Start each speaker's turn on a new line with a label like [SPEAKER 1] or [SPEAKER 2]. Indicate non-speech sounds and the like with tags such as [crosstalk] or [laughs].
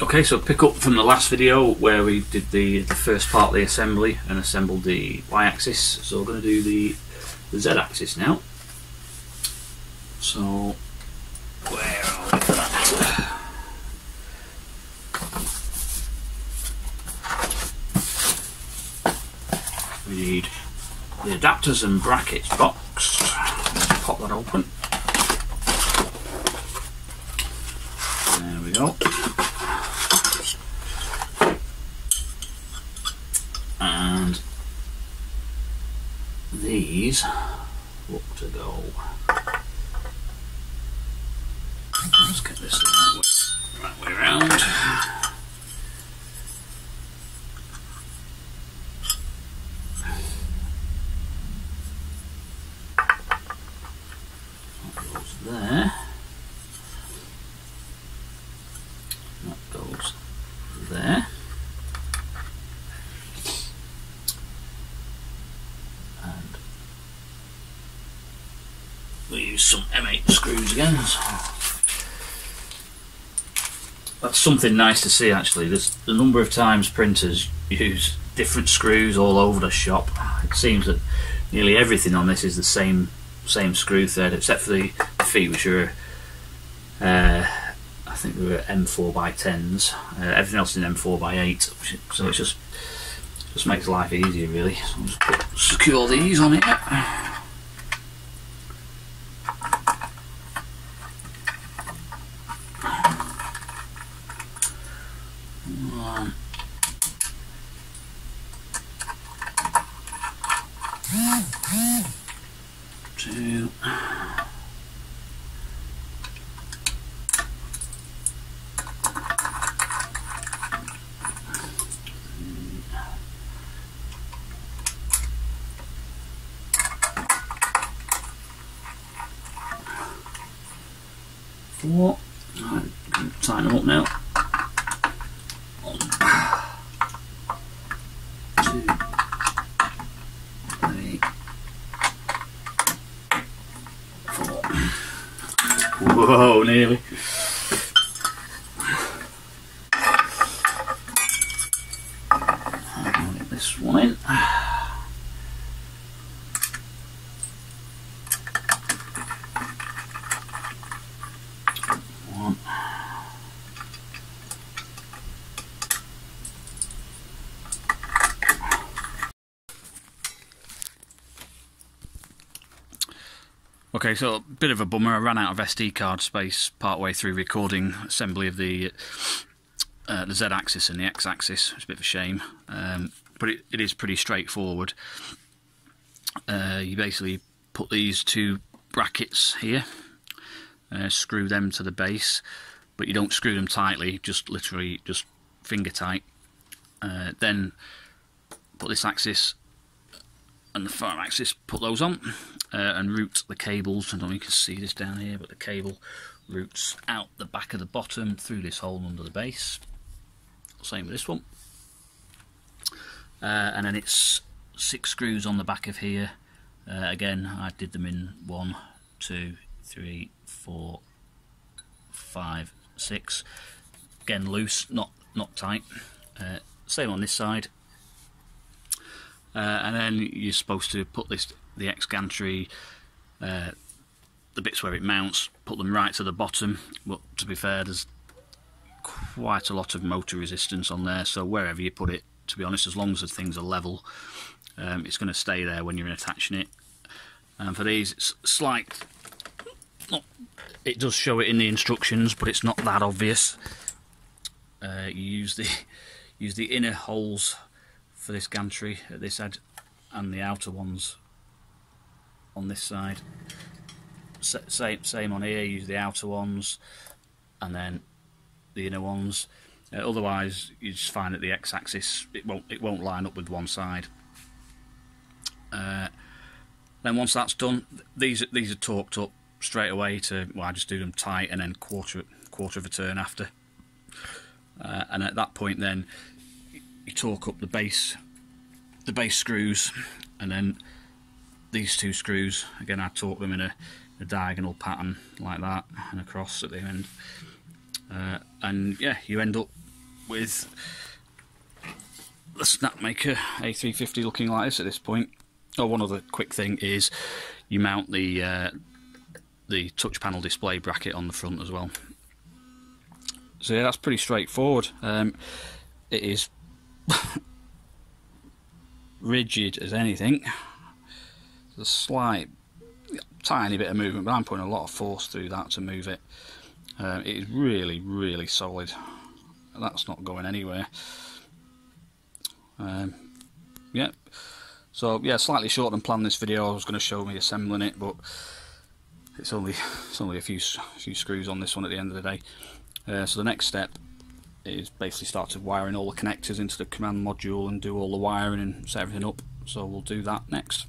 [SPEAKER 1] Okay, so pick up from the last video where we did the, the first part of the assembly and assembled the y-axis. So we're going to do the, the z-axis now. So, where are we for that? We need the adapters and brackets box. Let's pop that open. There we go. And these look to go. Let's get this the right way, right way around. There. That goes there. And we use some M8 screws again. So that's something nice to see actually. There's the number of times printers use different screws all over the shop. It seems that nearly everything on this is the same same screw thread except for the feet which are uh, I think they were M4 by 10s. Uh, everything else is in M4 by 8 so it just just makes life easier really. So I'll just secure these on here. One. Two. Four. Right, tighten them up now. One, two, three, four. Whoa, nearly. I'll get this one in. One. Okay, so a bit of a bummer. I ran out of SD card space partway through recording assembly of the uh, the Z-axis and the X-axis. It's a bit of a shame, um, but it, it is pretty straightforward. Uh, you basically put these two brackets here, uh, screw them to the base, but you don't screw them tightly, just literally just finger tight. Uh, then put this axis and the far axis, put those on, uh, and route the cables. I don't know if you can see this down here, but the cable routes out the back of the bottom through this hole under the base. Same with this one. Uh, and then it's six screws on the back of here. Uh, again, I did them in one, two, three, four, five, six. Again, loose, not not tight. Uh, same on this side. Uh, and then you're supposed to put this the X gantry, uh, the bits where it mounts, put them right to the bottom. But to be fair, there's quite a lot of motor resistance on there, so wherever you put it, to be honest, as long as the things are level, um, it's going to stay there when you're attaching it. And for these, it's slight. Not, it does show it in the instructions, but it's not that obvious. Uh, you use the [laughs] use the inner holes for this gantry at this edge and the outer ones on this side. Same, same on here, use the outer ones and then the inner ones. Uh, otherwise, you just find that the x-axis it won't it won't line up with one side. Uh, then once that's done, these these are torqued up straight away to. Well, I just do them tight and then quarter quarter of a turn after. Uh, and at that point, then you torque up the base the base screws, and then these two screws. Again, I torque them in a, a diagonal pattern like that, and across at the end. Uh, and yeah, you end up with the Snapmaker A350 looking like this at this point. Oh, one other quick thing is you mount the uh, the touch panel display bracket on the front as well. So yeah, that's pretty straightforward. Um, it is rigid as anything. There's a slight, tiny bit of movement, but I'm putting a lot of force through that to move it. Um, it is really, really solid. That's not going anywhere. Um, yep. So yeah, slightly shorter than planned this video. I was going to show me assembling it, but it's only [laughs] it's only a few few screws on this one at the end of the day. Uh, so the next step is basically start to wiring all the connectors into the command module and do all the wiring and set everything up. So we'll do that next.